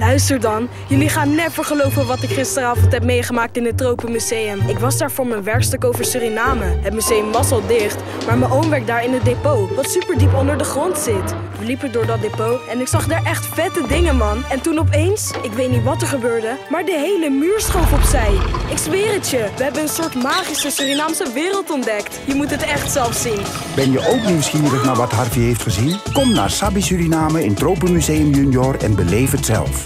Luister dan, jullie gaan never geloven wat ik gisteravond heb meegemaakt in het Tropenmuseum. Ik was daar voor mijn werkstuk over Suriname. Het museum was al dicht, maar mijn oom werkt daar in het depot, wat super diep onder de grond zit. We liepen door dat depot en ik zag daar echt vette dingen, man. En toen opeens, ik weet niet wat er gebeurde, maar de hele muur schoof opzij. Ik zweer het je, we hebben een soort magische Surinaamse wereld ontdekt. Je moet het echt zelf zien. Ben je ook nieuwsgierig naar wat Harvey heeft gezien? Kom naar Sabi Suriname in Tropenmuseum Junior en beleef het zelf.